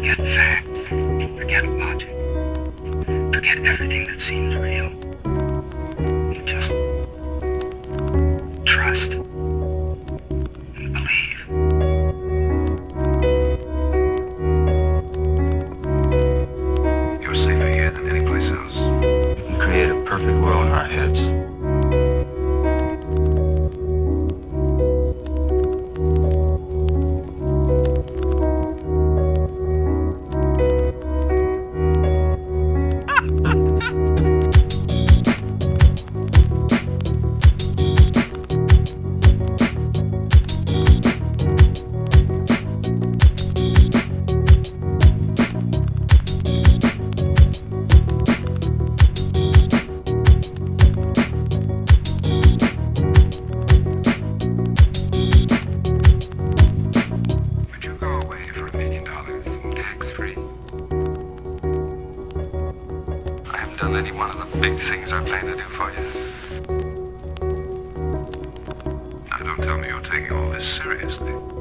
Forget facts, to logic, Forget everything that seems real. You just trust and believe. You're safer here than else. We create a perfect world in our heads. definitely one of the big things I plan to do for you. Now, don't tell me you're taking all this seriously.